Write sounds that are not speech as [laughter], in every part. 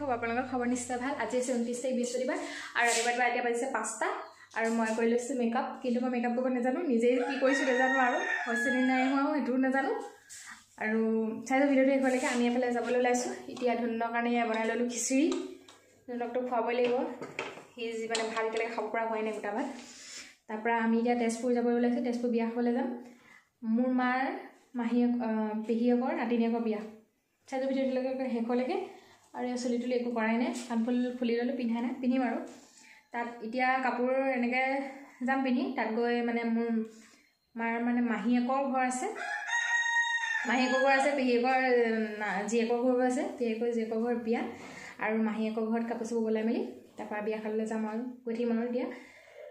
খবৰ আপোনালোকৰ খবৰ নিশ্চয় ভাল। আজি আছে ঊনত্ৰিছ তাৰিখ বৃহস্পতিবাৰ আৰু ৰাতিপুৱা এতিয়া বাজিছে পাঁচটা আৰু মই কৰি লৈছোঁ মেকআপ কিন্তু মই মেকআপ কৰিব নাজানো নিজেই কি কৰিছোঁ নাজানো আৰু হৈছেনে নাই হোৱাও সেইটোও নাজানো। আৰু চাইছোঁ ভিডিঅ'টো শেষলৈকে আমি এফালে যাবলৈ ওলাইছোঁ। এতিয়া ধুনৰ কাৰণে বনাই ল'লোঁ খিচিৰি। ধুনকটো খুৱাবই লাগিব। সি যি মানে ভাল এতিয়ালৈকে খাব পৰা হোৱাই নাই গোটা ভাত তাৰপৰা আমি এতিয়া তেজপুৰ যাবলৈ ওলাইছোঁ। তেজপুৰ বিয়া খাবলৈ যাম। মোৰ মাৰ মাহীয়েক পেহীয়েকৰ নাতিনীয়েকৰ বিয়া। চাইছোঁ ভিডিঅ'টোলৈকে শেষলৈকে। আৰু এই চুলি তুলি একো কৰাই নাই। কাণফুল ফুলি ল'লোঁ পিন্ধাই নাই পিন্ধিম আৰু। তাত এতিয়া কাপোৰ এনেকৈ যাম পিন্ধি তাত গৈ মানে মোৰ মাৰ মানে মাহীয়েকৰ ঘৰ আছে। মাহীয়েকৰ ঘৰ আছে পেহীয়েকৰ জীয়েকৰ ঘৰ আছে। পেহীয়েকৰ জীয়েকৰ ঘৰ বিয়া। আৰু মাহীয়েকৰ ঘৰত কাপোৰ চাপোৰ গলাই মেলি তাৰপৰা বিয়া খাবলৈ যাম আৰু। গৈ থাকিম আৰু এতিয়া।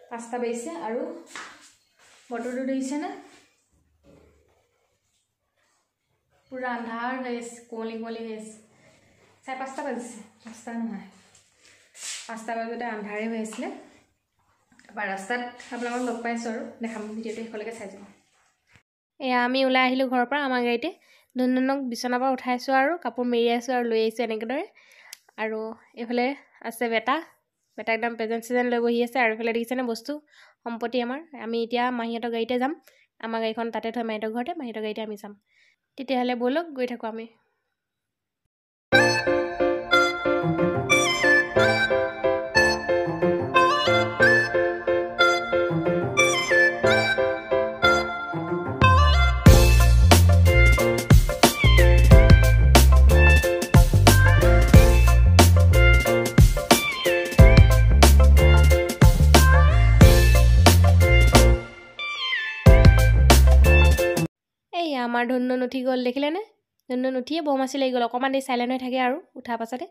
পাঁচটা বাজিছে আৰু বতৰটো দেখিছেনে পূৰা আন্ধাৰ হৈ আছে কুঁৱলী কুঁৱলী হৈ আছে। চাৰে পাঁচটা বাজিছে পাঁচটা নহয়। পাঁচটা বাজোতে আন্ধাৰে হৈ আছিলে। তাৰপৰা ৰাস্তাত আপোনালোকক লগ পাইছোঁ আৰু দেখাম ভিডিঅ'টো শেষলৈকে চাই যাব এয়া আমি ওলাই আহিলোঁ ঘৰৰ পৰা আমাৰ গাড়ীতে। ধুনুনক বিচনাৰ পৰা উঠাইছোঁ আৰু কাপোৰ মেৰিয়াইছোঁ আৰু লৈ আহিছোঁ এনেকেদৰে। আৰু এইফালে আছে বেটা। বেটা একদম প্ৰেজেণ্ট চেজেণ্ট লৈ বহি আছে আৰু এইফালে দেখিছেনে বস্তু? সম্পত্তি আমাৰ। আমি এতিয়া মাহীহঁতৰ গাড়ীতে যাম। আমাৰ গাড়ীখন তাতে থৈ মাহীহঁতৰ ঘৰতে মাহীহঁতৰ গাড়ীতে আমি যাম। তেতিয়াহ'লে ব'লক গৈ থাকোঁ আমি। আমাৰ ধুনুন উঠি গ'ল দেখিলেনে ধুনুন উঠিয়ে বৌমাচি লাগি গ'ল অকণমান দেৰি চাইলেণ্ট হৈ থাকে আৰু উঠাৰ পাছতে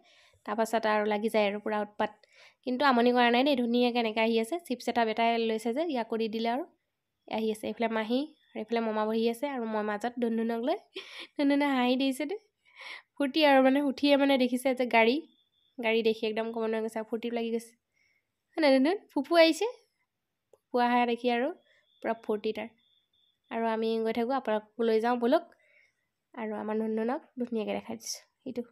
তাৰপাছত আৰু লাগি যায় আৰু পূৰা উৎপাত কিন্তু আমনি কৰা নাই দেই ধুনীয়াকৈ এনেকৈ আহি আছে চিপছ এটা বেটাই লৈছে যে ইয়াকো দি দিলে আৰু আহি আছে এইফালে মাহী আৰু এইফালে মমা বহি আছে আৰু মই মাজত ধুনুনক লৈ ধুনুনে হাঁহি দিছে দেই ফূৰ্তি আৰু মানে উঠিয়ে মানে দেখিছে যে গাড়ী গাড়ী দেখি একদম ক'ব নোৱাৰি গৈছে ফূৰ্তি লাগি গৈছে হয়নে ধুনুন ফুফু আহিছে ফুফু অহা দেখি আৰু পূৰা ফূৰ্তি তাৰ আৰু আমি গৈ থাকোঁ আপোনালোককো লৈ যাওঁ ব'লক। আৰু আমাৰ ধুনুনক ধুনীয়াকৈ দেখাই দিছোঁ সেইটো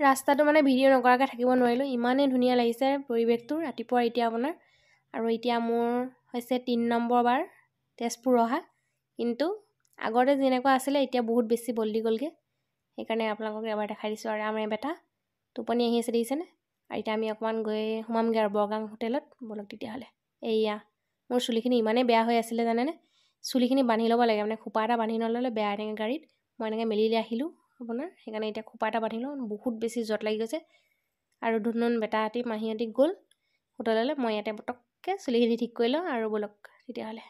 ৰাস্তাটো মানে ভিডিঅ' নকৰাকৈ থাকিব নোৱাৰিলোঁ ইমানেই ধুনীয়া লাগিছে পৰিৱেশটো ৰাতিপুৱা এতিয়া আপোনাৰ। আৰু এতিয়া মোৰ হৈছে তিনি নম্বৰ বাৰ তেজপুৰ অহা। কিন্তু আগতে যেনেকুৱা আছিলে এতিয়া বহুত বেছি বদলি গ'লগৈ। সেইকাৰণে আপোনালোকক এবাৰ দেখাই দিছোঁ। আৰু আমাৰ বেটা টোপনি আহি আছে দেখিছেনে? আৰু এতিয়া আমি অকণমান গৈ সোমামগৈ আৰু বৰগাং হোটেলত। ব'লক তেতিয়াহ'লে। এইয়া। মোৰ চুলিখিনি ইমানেই বেয়া হৈ আছিলে জানেনে? চুলিখিনি বান্ধি ল'ব লাগে মানে খোপা এটা বান্ধি নল'লে বেয়া এনেকৈ গাড়ীত। মই এনেকৈ মেলিলে আহিলোঁ আপোনাৰ সেইকাৰণে এতিয়া খোপা এটা বান্ধি লওঁ বহুত বেছি জট লাগি গৈছে। আৰু ধুনুন বেটাহঁতি মাহীহঁতি গ'ল হোটেললৈ মই ইয়াতে পটককৈ চুলিখিনি ঠিক কৰি লওঁ আৰু ব'লক তেতিয়াহ'লে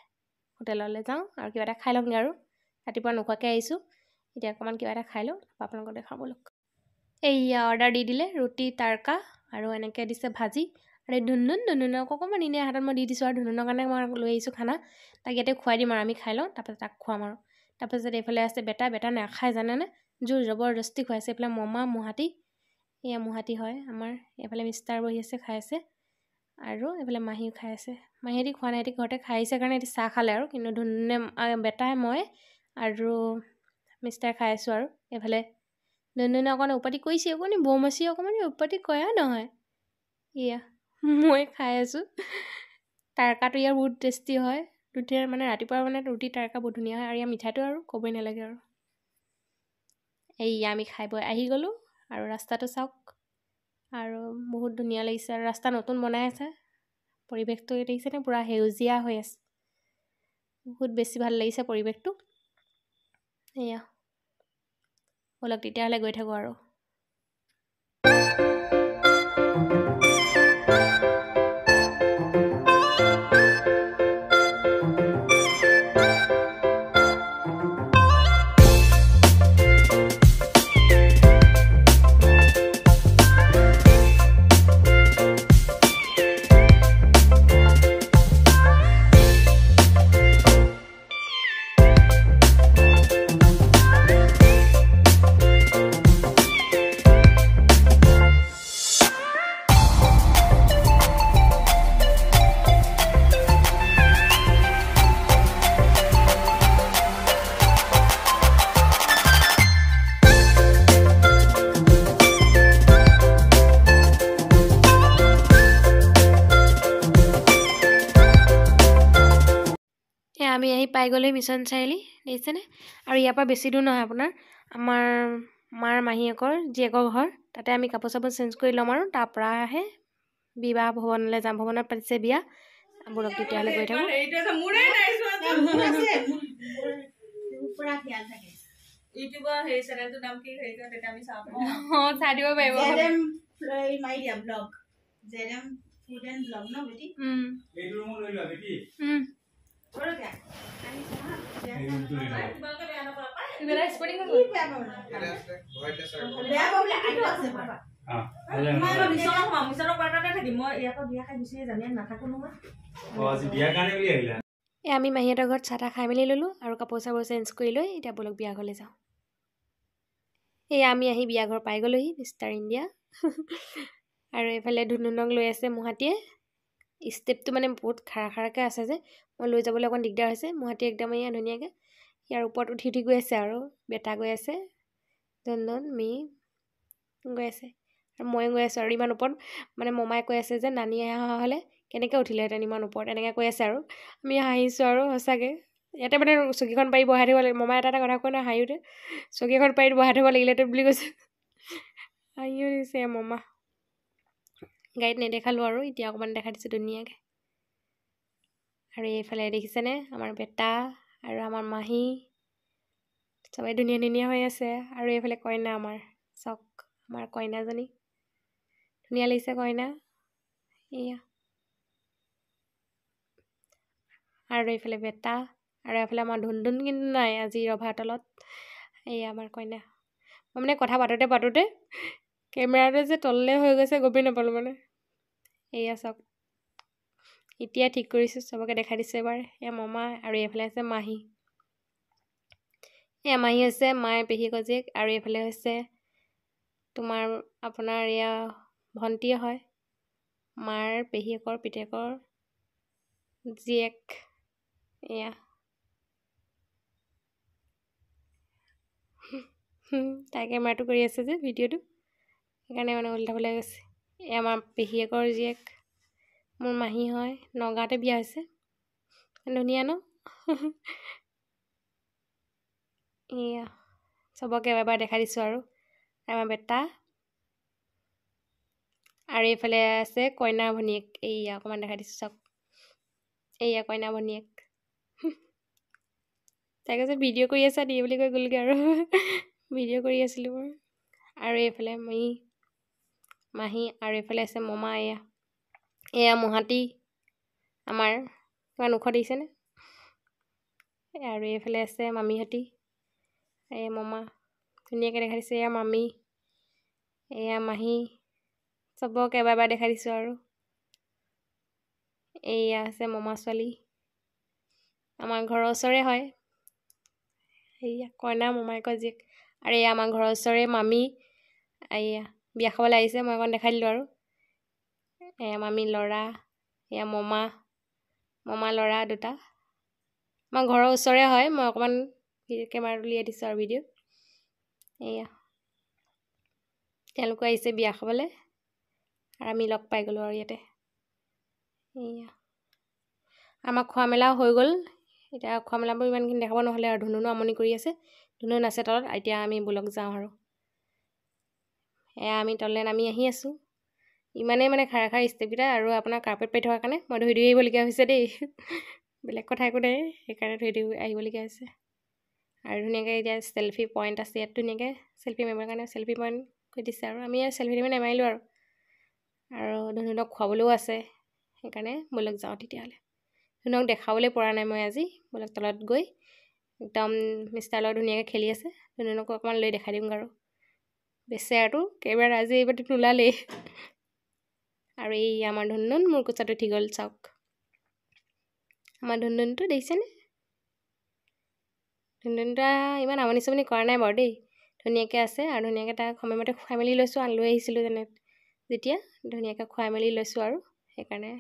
হোটেললৈ যাওঁ আৰু কিবা এটা খাই ল'মগৈ আৰু। ৰাতিপুৱা নোখোৱাকৈ আহিছোঁ এতিয়া অকণমান কিবা এটা খাই লওঁ আপোনালোকক দেখাওঁ ব'লক। এইয়া অৰ্ডাৰ দি দিলে ৰুটি তাৰকা আৰু এনেকৈ দিছে ভাজি। আৰু ধুনুন ধুনুনক অকণমান এনেই হাতত মই দি দিছোঁ আৰু ধুনুনৰ কাৰণে মই লৈ আহিছোঁ খানা। তাক ইয়াতে খুৱাই দিম আৰু আমি খাই লওঁ তাৰপাছত তাক খুৱাম আৰু। তাৰপাছত এইফালে আছে বেটা বেটা নাখায় জানেনে? জোৰ জবৰদস্তি খুৱাইছে এইফালে মমা মোহাটি এয়া মোহাটি হয় আমাৰ এইফালে মিষ্টাৰ বহি আছে খাই আছে। আৰু এইফালে মাহীও খাই আছে। মাহীহঁতি খোৱা নাই সিহঁতি ঘৰতে খাই আহিছে কাৰণে সিহঁতি চাহ খালে আৰু কিন্তু ধুনুনে বেটাই মই আৰু মিষ্টাৰ খাই আছোঁ আৰু এইফালে। ধুনুনে অকণমান উৎপাতি কৰিছে অকণি বৌমাচি অকণমান উৎপাতি কৰা নহয়। এয়া। মই খাই আছোঁ। তাৰকাটো ইয়াৰ বহুত টেষ্টি হয়। ৰুটিৰ মানে ৰাতিপুৱা মানে ৰুটি তাৰকা বহুত ধুনীয়া হয়। আৰু ইয়াৰ মিঠাইটো আৰু ক'বই নালাগে আৰু। এইয়া আমি খাই বৈ আহি গ'লোঁ আৰু ৰাস্তাটো চাওক। আৰু বহুত ধুনীয়া লাগিছে আৰু ৰাস্তা নতুন বনাই আছে। পৰিৱেশটো দেখিছেনে পূৰা সেউজীয়া হৈ আছে। বহুত বেছি ভাল লাগিছে পৰিৱেশটো। এয়া। ব'লক তেতিয়াহ'লে গৈ থাকোঁ আৰু। পাই গ'লোহি মিছন চাৰিআলি দেখিছেনে? আৰু ইয়াৰ পৰা বেছি দূৰ নহয় আপোনাৰ আমাৰ মাৰ মাহীয়েকৰ জীয়েকৰ ঘৰ তাতে আমি কাপোৰ চাপোৰ চেঞ্জ কৰি ল'ম আৰু তাৰপৰাহে বিবাহ ভৱনলৈ যাম ভৱনত পাতিছে বিয়া। ব'লক তেতিয়াহ'লে গৈ থাকোঁ। ইউটিউবৰ হেৰি চেনেলটোৰ নাম কি হেৰি তেতিয়া আমি অঁ চাই দিব পাৰিব আমি মাহীহঁতৰ ঘৰত চাহ তাহ খাই মেলি ল'লোঁ আৰু কাপোৰ চাপোৰ চেঞ্জ কৰি লৈ এতিয়া ব'লক বিয়া ঘৰলৈ যাওঁ এই আমি আহি বিয়া ঘৰ পাই গ'লোহি মিষ্টাৰ ইণ্ডিয়া আৰু এইফালে ধুনুনক লৈ আছে মোহাটিয়ে ষ্টেপটো মানে বহুত খাৰা খাৰাকৈ আছে যে মই লৈ যাবলৈ অকণ দিগদাৰ হৈছে মোহাটি একদম এয়া ধুনীয়াকৈ ইয়াৰ ওপৰত উঠি উঠি গৈ আছে আৰু বেটা গৈ আছে ধুনুন মি গৈ আছে আৰু মই গৈ আছোঁ আৰু ইমান ওপৰত মানে মমাই কৈ আছে যে নানি অহা হ'লে কেনেকৈ উঠিলেহেঁতেন ইমান ওপৰত এনেকৈ কৈ আছে আৰু আমি হাঁহিছোঁ আৰু সঁচাকৈ ইয়াতে মানে চকীখন পাৰি বহাই থ'ব লাগিব মমাই এটা এটা কথা কয় নহয় হাঁহিওতে চকীখন পাৰি বহাই থ'ব লাগিলেহেঁতেন বুলি কৈছে হাঁহিও দিছে মমা। গাড়ীত নেদেখালোঁ আৰু এতিয়া অকণমান দেখাই দিছোঁ ধুনীয়াকৈ। আৰু এইফালে দেখিছেনে? আমাৰ বেটা আৰু আমাৰ মাহী। চবেই ধুনীয়া ধুনীয়া হৈ আছে। আৰু এইফালে কইনা আমাৰ চাওক আমাৰ কইনাজনী। ধুনীয়া লাগিছে কইনা। এয়া আৰু এইফালে বেটা আৰু এইফালে আমাৰ ধুন্দুন কিন্তু নাই আজি ৰভা তলত। এয়া আমাৰ কইনা। মই মানে কথা পাতোঁতে পাতোঁতে কেমেৰাটো যে তললৈ হৈ গৈছে গমেই নাপালোঁ মানে। এয়া চাওক। এতিয়া ঠিক কৰিছোঁ চবকে দেখাই দিছোঁ এবাৰ। এয়া মমা আৰু এইফালে আছে মাহী। এয়া মাহী হৈছে মায়ে পেহীয়েকৰ জীয়েক আৰু এইফালে হৈছে তোমাৰ আপোনাৰ এয়া ভণ্টিয়ে হয়। মাৰ পেহীয়েকৰ পিতেকৰ জীয়েক এয়া। তাই কেমেৰাটো কৰি আছে যে ভিডিঅ'টো। সেইকাৰণে মানে উল্টা পুল্টা গৈছে। এই আমাৰ পেহীয়েকৰ জীয়েক মোৰ মাহী হয় নগাঁৱতে বিয়া হৈছে। ধুনীয়া ন? এয়া চবকে এবাৰ দেখাই দিছোঁ আৰু। আমাৰ বেটা আৰু এইফালে আছে কইনা ভনীয়েক এইয়া অকণমান দেখাই দিছোঁ চাওক। এইয়া কইনা ভনীয়েক তাই কৈছে ভিডিঅ' কৰি আছা দি বুলি কৈ গ'লগৈ আৰু। ভিডিঅ' কৰি আছিলোঁ মই। আৰু এইফালে মাহী মাহী আৰু এইফালে আছে মমা এয়া। এয়া মোহাটি আমাৰ কিমান ওখ দেখিছেনে? আৰু এইফালে আছে মামীহঁতি এয়া মমা ধুনীয়াকৈ দেখাই দিছে। এয়া মামী এয়া মাহী চবকে এবাৰ এবাৰ দেখাই দিছোঁ আৰু। এয়া আছে মমা ছোৱালী আমাৰ ঘৰৰ ওচৰে হয়। এয়া কইনা মোমায়েকৰ জীয়েক আৰু এয়া আমাৰ ঘৰৰ ওচৰৰে মামী এয়া বিয়া খাবলৈ আহিছে মই অকণ দেখাই দিলোঁ আৰু এয়া মামী ল'ৰা এয়া মমা মমা ল'ৰা দুটা আমাৰ ঘৰৰ ওচৰে হয় মই অকণমান কেমেৰাটো উলিয়াই দিছোঁ আৰু ভিডিঅ' এয়া তেওঁলোকো আহিছে বিয়া খাবলৈ আৰু আমি লগ পাই গ'লোঁ আৰু ইয়াতে এয়া আমাৰ খোৱা মেলাও হৈ গ'ল এতিয়া খোৱা মেলাবোৰ ইমানখিনি দেখাব নহ'লে আৰু ধুনুনো আমনি কৰি আছে ধুনু আছে তলত এতিয়া আমি বোলক যাওঁ আৰু এয়া আমি তললৈ নামি আহি আছোঁ। ইমানেই মানে খাৰা খাৰা ষ্টেপকেইটা আৰু আপোনাৰ কাৰ্পেট পাৰি থকাৰ কাৰণে মই ধৰি ধৰি আহিবলগীয়া হৈছে দেই। [laughs] বেলেগ কথা একো নাই সেইকাৰণে ধৰি ধৰি আহিবলগীয়া হৈছে। আৰু ধুনীয়াকৈ এতিয়া চেল্ফি পইণ্ট আছে ইয়াত ধুনীয়াকৈ চেল্ফি মাৰিবৰ কাৰণে চেল্ফি পইণ্ট কৰি দিছে আৰু আমি আৰু চেল্ফি টাইমে নামাৰিলোঁ আৰু। আৰু ধুনুক খুৱাবলৈও আছে সেইকাৰণে ব'লক যাওঁ তেতিয়াহ'লে। ধুনুক দেখাবলৈ পৰা নাই মই আজি ব'লক তলত গৈ একদম মিষ্টাৰ লগত ধুনীয়াকৈ খেলি আছে ধুনুকো অকণমান লৈ দেখাই দিমগৈ আৰু। বেচেৰাটো কেমেৰাত আজি এইবাৰটো নোলালেই। আৰু এই আমাৰ ধুনুন মোৰ কোচাত উঠি গ'ল চাওক। আমাৰ ধুনুনটো দেখিছেনে? ধুনুনটা ইমান আমনি চামনি কৰা নাই বাৰু দেই। ধুনীয়াকৈ আছে আৰু ধুনীয়াকৈ তাক সময়মতে খুৱাই মেলি লৈছোঁ আৰু লৈ আহিছিলোঁ যেনে যেতিয়া ধুনীয়াকৈ খুৱাই মেলি লৈছোঁ আৰু। সেইকাৰণে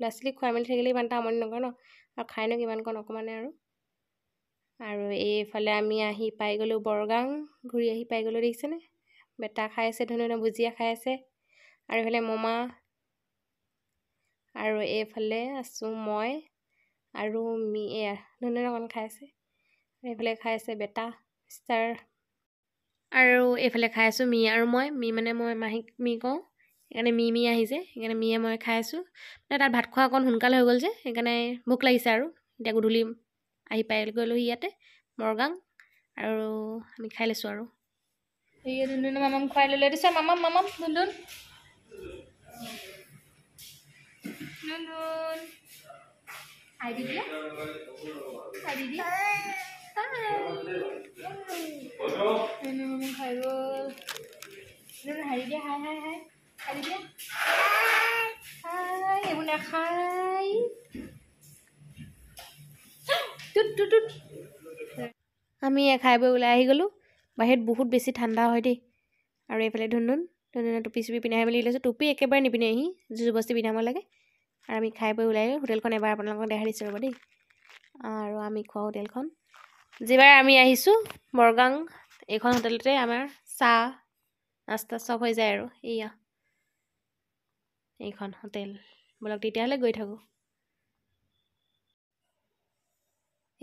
ল'ৰা ছোৱালীক খুৱাই মেলি থাকিলে ইমান এটা আমনি নকৰে ন। আৰু খাইনো কিমানকণ অকণমানে আৰু। আৰু এইফালে আমি আহি পাই গ'লোঁ বৰগাং ঘূৰি আহি পাই গ'লোঁ দেখিছেনে? বেটা খাই আছে ধুনীয়া ভুজিয়া খাই আছে। আৰু এইফালে মমা আৰু এইফালে আছোঁ মই আৰু মি এয়া ধুনুৱে অকণ খাই আছে। এইফালে খাই আছে বেটা ষ্টাৰ আৰু এইফালে খাই আছোঁ মি আৰু মই মি মানে মই মাহীক মি কওঁ। সেইকাৰণে মি মি আহিছে সেইকাৰণে মিয়ে মই খাই আছোঁ। মানে তাত ভাত খোৱা অকণ সোনকাল হৈ গ'ল যে সেইকাৰণে ভোক লাগিছে আৰু। এতিয়া গধূলি আহি পাই গ'লোহি ইয়াতে মৰগাং। আৰু আমি খাই লৈছোঁ আৰু। এই ধুনুন মামাম খুৱাই ল'লে দিছে মামাম মামাম ধুনুন ধুনুন আই দি দিয়া আই দি দিয়া ধুনু মামাম খাই গ'ল ধুনুন হাৰি দিয়া হাই হাই হাই হাৰি দিয়া হাই এইবোৰ নাখায় টুট টুট টুট আমি খাই বৈ ওলাই আহি গ'লোঁ। বাহিৰত বহুত বেছি ঠাণ্ডা হয় দেই। আৰু এইফালে ধুনুন ধুনুনে টুপি চুপি পিন্ধাই মেলি লৈছোঁ। টুপি একেবাৰে নিপিন্ধেহি জোৰ বস্তি পিন্ধাব লাগে। আৰু আমি খাই বৈ ওলাই হোটেলখন এবাৰ আপোনালোকক দেখাই দিছোঁ ৰ'ব দেই। আৰু আমি খোৱা হোটেলখন। যিবাৰ আমি আহিছোঁ মৰগাং এইখন হোটেলতে আমাৰ চাহ নাস্তা চব হৈ যায় আৰু। এইয়া এইখন হোটেল। ব'লক তেতিয়াহ'লে গৈ থাকোঁ।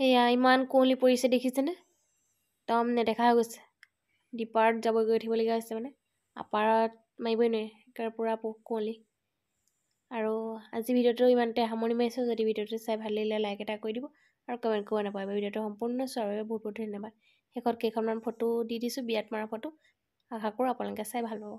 এয়া ইমান কুঁৱলী পৰিছে দেখিছেনে? একদম নেদেখা হৈ গৈছে। ডিপাৰত যাব গৈ উঠিবলগীয়া হৈছে মানে। আপাৰত মাৰিবই নোৱাৰে পূৰা পোক কুঁৱলী আৰু আজি ভিডিঅ'টো ইমানতে সামৰণি মাৰিছোঁ যদি ভিডিঅ'টো চাই ভাল লাগিলে লাইক এটা কৰি দিব আৰু কমেণ্ট কৰিব নাপাব ভিডিঅ'টো সম্পূৰ্ণ চোৱাৰ বাবে বহুত বহুত ধন্যবাদ। শেষত কেইখনমান ফটো দি দিছোঁ বিয়াত মৰা ফটো। আশা কৰোঁ আপোনালোকে চাই ভাল পাব।